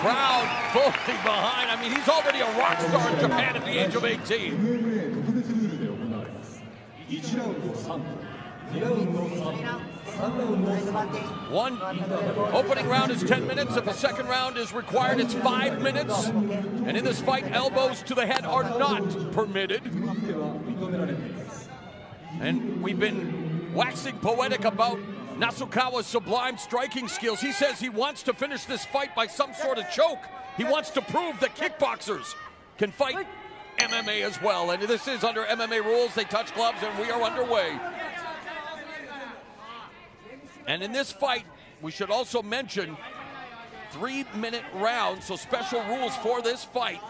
crowd fully behind. I mean, he's already a rock star in Japan at the age of 18. One opening round is 10 minutes. If a second round is required, it's five minutes. And in this fight, elbows to the head are not permitted. And we've been waxing poetic about Nasukawa's sublime striking skills. He says he wants to finish this fight by some sort of choke. He wants to prove that kickboxers can fight MMA as well. And this is under MMA rules. They touch gloves, and we are underway. And in this fight, we should also mention three minute rounds, so special rules for this fight.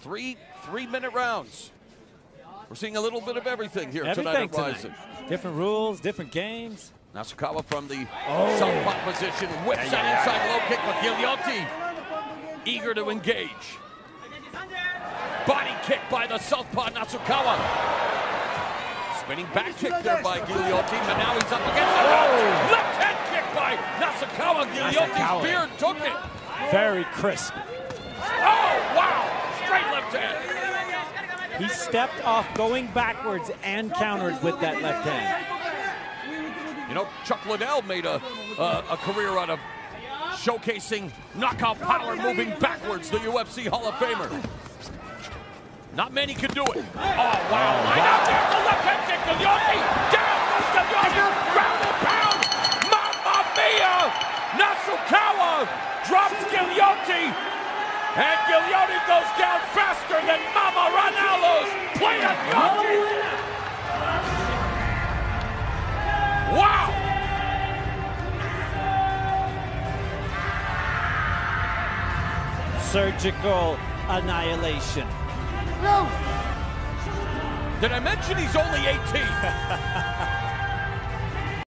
Three three minute rounds. We're seeing a little bit of everything here tonight Everything at Rizin. tonight. Different rules, different games. Nasukawa from the Oh. southpaw position whips Yeah, that yeah, inside yeah. low kick, but Ghigliotti eager to engage. Body kick by the southpaw Nasukawa. Spinning back kick there by Ghigliotti, but now he's up against the ropes. Oh. Left hand kick by Nasukawa. Ghigliotti's beard took it. Very crisp. He stepped off going backwards and countered with that left hand. You know, Chuck Liddell made a, a, a career out of showcasing knockout power moving backwards, the UFC Hall of Famer. Not many can do it. Oh, wow. Line out there, the left hand kick, Ghigliotti. Down goes Ghigliotti. Ground and pound. Mamma mia. Nasukawa drops Ghigliotti. And Ghigliotti goes down faster than Mama gnocchi. Wow. Surgical annihilation. No! Did I mention he's only 18?